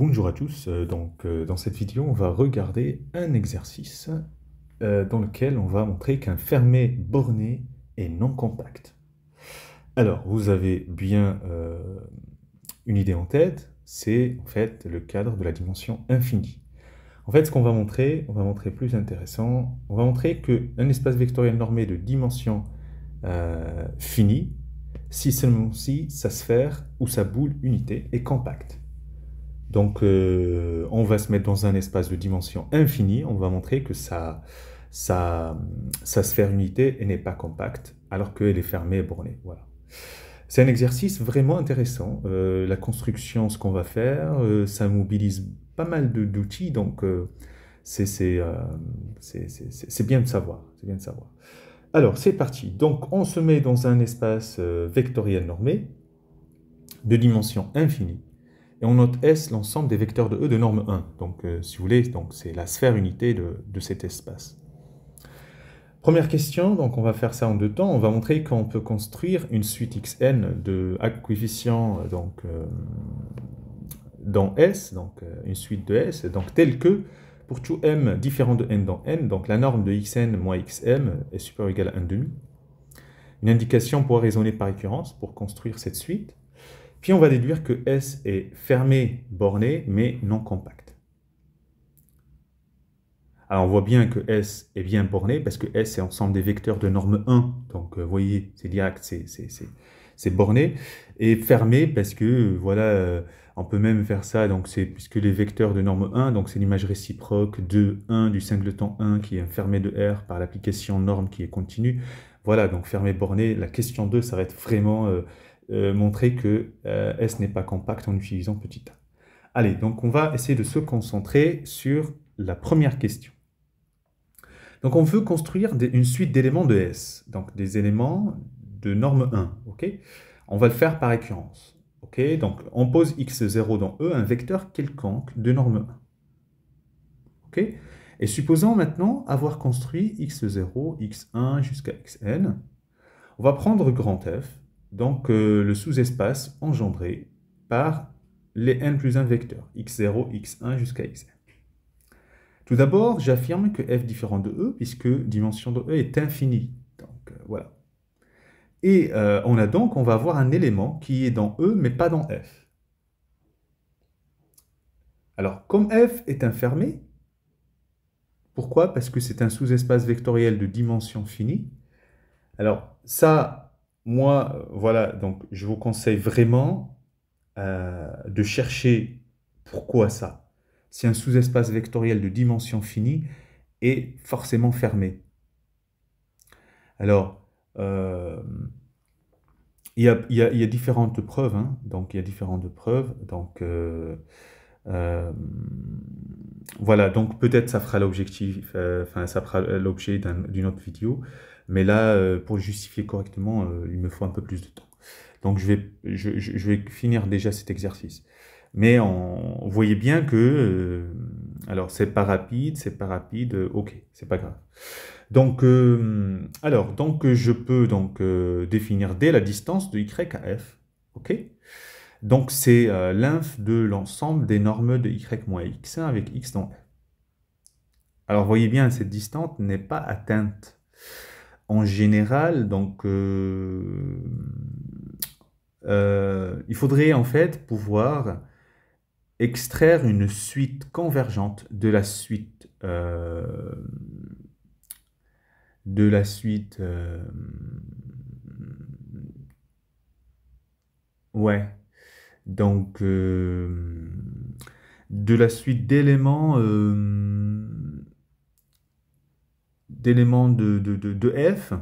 Bonjour à tous, euh, donc euh, dans cette vidéo on va regarder un exercice euh, dans lequel on va montrer qu'un fermé borné est non compact. Alors vous avez bien une idée en tête, c'est en fait le cadre de la dimension infinie. En fait ce qu'on va montrer, on va montrer plus intéressant, on va montrer qu'un espace vectoriel normé de dimension finie, si seulement si sa sphère ou sa boule unité est compacte. Donc, euh, on va se mettre dans un espace de dimension infinie. On va montrer que sa, sa, sphère unité n'est pas compacte, alors qu'elle est fermée et bornée. Voilà. C'est un exercice vraiment intéressant. Euh, la construction, ce qu'on va faire, euh, ça mobilise pas mal d'outils, donc c'est bien de savoir. C'est bien de savoir. Alors, c'est parti. Donc, on se met dans un espace vectoriel normé de dimension infinie et on note S l'ensemble des vecteurs de E de norme 1. Donc, euh, si vous voulez, c'est la sphère unité de, cet espace. Première question, donc on va faire ça en deux temps. On va montrer qu'on peut construire une suite xn de coefficients donc, euh, dans S, donc euh, une suite de S, donc telle que pour tout m différent de n dans n, donc la norme de xn moins xm est supérieure ou égale à 1 demi. Une indication pour raisonner par récurrence pour construire cette suite. Puis on va déduire que S est fermé, borné, mais non compact. Alors on voit bien que S est bien borné parce que S est ensemble des vecteurs de norme 1. Donc vous voyez, c'est direct, c'est borné. Et fermé parce que, voilà, euh, on peut même faire ça, donc c'est puisque les vecteurs de norme 1, donc c'est l'image réciproque de 1 du singleton 1 qui est fermé de R par l'application norme qui est continue. Voilà, donc fermé, borné. La question 2, ça va être vraiment... Euh, euh, montrer que euh, S n'est pas compact en utilisant petit a. Allez, donc on va essayer de se concentrer sur la première question. Donc on veut construire une suite d'éléments de S, donc des éléments de norme 1, ok? On va le faire par récurrence, ok? Donc on pose x0 dans E, un vecteur quelconque de norme 1, ok? Et supposons maintenant avoir construit x0, x1 jusqu'à xn, on va prendre grand F, donc euh, le sous-espace engendré par les n plus 1 vecteurs, x0, x1 jusqu'à xn. Tout d'abord, j'affirme que f différent de e, puisque dimension de e est infinie. Donc euh, voilà. Et euh, on a donc, on va avoir un élément qui est dans e, mais pas dans f. Alors, comme f est infermé, pourquoi? Parce que c'est un sous-espace vectoriel de dimension finie. Alors, ça, moi, voilà, donc je vous conseille vraiment euh, de chercher pourquoi ça. Si un sous-espace vectoriel de dimension finie est forcément fermé. Alors, euh, il, y a, différentes preuves, hein. donc il y a différentes preuves, donc euh, voilà, donc peut-être ça fera l'objectif, enfin ça fera l'objet d'une autre vidéo. Mais là, euh, pour justifier correctement, euh, il me faut un peu plus de temps. Donc je vais, finir déjà cet exercice. Mais vous voyez bien que, euh, alors c'est pas rapide, c'est pas rapide, ok, c'est pas grave. Donc, alors, donc je peux donc définir dès la distance de y à f, ok? Donc c'est l'inf de l'ensemble des normes de y moins x1 avec x dans f. Alors, voyez bien, cette distance n'est pas atteinte en général, donc, euh, euh, il faudrait en fait pouvoir extraire une suite convergente de la suite euh, de la suite ouais. Donc de la suite d'éléments d'éléments de, de, f.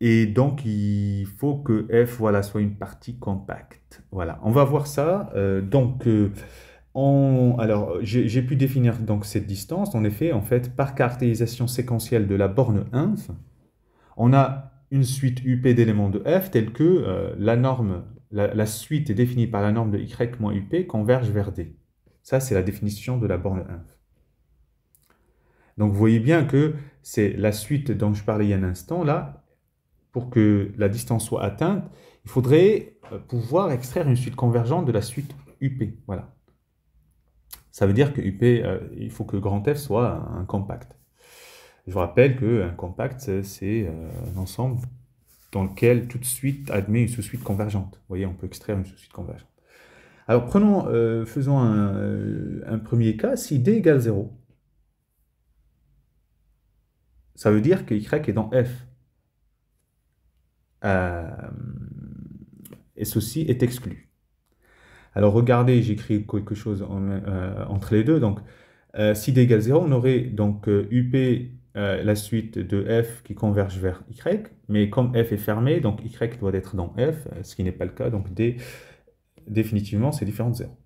Et donc, il faut que f voilà, soit une partie compacte. Voilà, on va voir ça. Euh, donc, euh, alors, j'ai pu définir donc cette distance. En effet, en fait, par caractérisation séquentielle de la borne inf, on a une suite UP d'éléments de f telle que euh, la norme, la, la, suite est définie par la norme de y moins UP converge vers D. Ça, c'est la définition de la borne inf. Donc vous voyez bien que c'est la suite dont je parlais il y a un instant, là, pour que la distance soit atteinte, il faudrait euh, pouvoir extraire une suite convergente de la suite UP. Voilà. Ça veut dire que UP, euh, il faut que grand F soit un compact. Je vous rappelle qu'un compact, c'est euh, un ensemble dans lequel toute suite admet une sous-suite convergente. Vous voyez, on peut extraire une sous-suite convergente. Alors, prenons, faisons un, premier cas. Si D égale 0, ça veut dire que Y est dans F. et ceci est exclu. Alors regardez, j'écris quelque chose euh, entre les deux. Donc, euh, si d égale 0, on aurait donc UP, euh, la suite de f qui converge vers y, mais comme f est fermé, donc y doit être dans f, ce qui n'est pas le cas, donc d, définitivement, c'est différent de 0.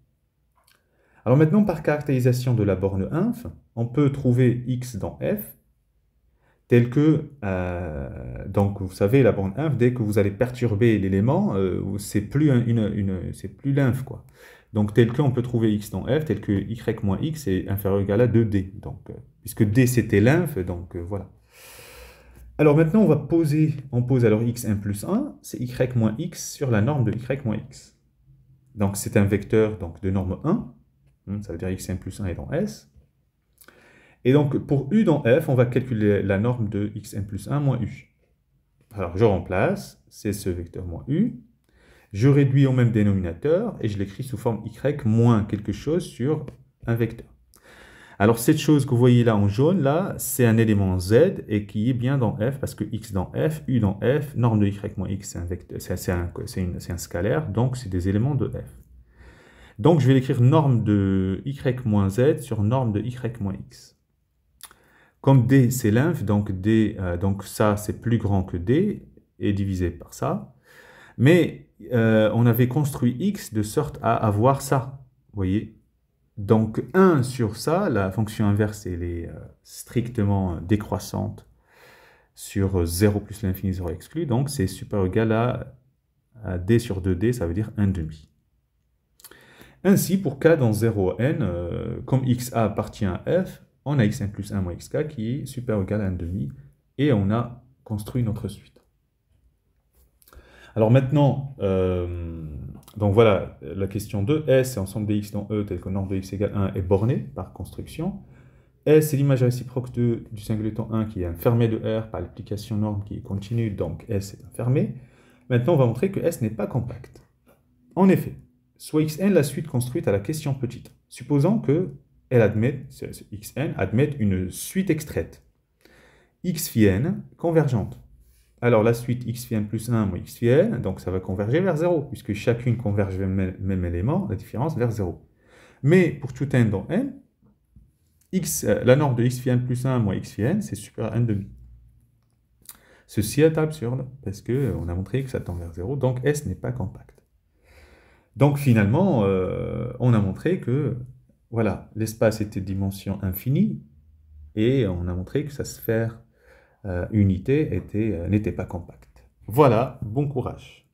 Alors maintenant, par caractérisation de la borne inf, on peut trouver x dans f, tel que, donc vous savez, la borne inf, dès que vous allez perturber l'élément, c'est plus, une, c'est plus l'inf, quoi. Donc tel que on peut trouver x dans f, tel que y moins x est inférieur ou égal à 2d. Donc, euh, puisque d c'était l'inf, donc euh, voilà. Alors maintenant on va poser, on pose alors x1 plus 1, c'est y moins x sur la norme de y moins x. Donc c'est un vecteur donc, de norme 1, hein, ça veut dire x1 plus 1 est dans S. Et donc pour u dans f, on va calculer la norme de x1 plus 1 moins u. Alors je remplace, c'est ce vecteur moins u, je réduis au même dénominateur et je l'écris sous forme y moins quelque chose sur un vecteur. Alors cette chose que vous voyez là en jaune, là, c'est un élément z et qui est bien dans f parce que x dans f, u dans f, norme de y moins x, c'est un, un, scalaire, donc c'est des éléments de f. Donc je vais l'écrire norme de y moins z sur norme de y moins x. Comme d c'est l'inf, donc, d, euh, donc ça c'est plus grand que d, et divisé par ça. Mais euh, on avait construit x de sorte à avoir ça. Vous voyez Donc 1 sur ça, la fonction inverse, elle est euh, strictement décroissante sur 0 plus l'infini 0 exclu. Donc c'est super égal à, d sur 2d, ça veut dire 1 demi. Ainsi, pour k dans 0 n, comme xa appartient à f, on a x1 plus 1 moins xk qui est super égal à 1 demi, et on a construit notre suite. Alors maintenant, euh, donc voilà, la question 2, S est ensemble des x dans E tel que norme de x égale 1 est borné par construction. S est l'image réciproque de, du singleton 1 qui est fermé de R par l'application norme qui est continue, donc S est fermé. Maintenant, on va montrer que S n'est pas compact. En effet, soit Xn la suite construite à la question petite. Supposons que elle admet, Xn admette une suite extraite. X phi n convergente. Alors la suite x phi n plus 1 moins x phi n, donc ça va converger vers 0, puisque chacune converge vers le même élément, la différence vers 0. Mais pour tout n dans n, euh, la norme de x phi n plus 1 moins x phi n, c'est supérieur à 1 demi. Ceci est absurde, parce qu'on euh, a montré que ça tend vers 0, donc S n'est pas compact. Donc finalement, euh, on a montré que voilà, l'espace était dimension infinie, et on a montré que sa sphère euh, unité euh, n'était pas compacte. Voilà, bon courage.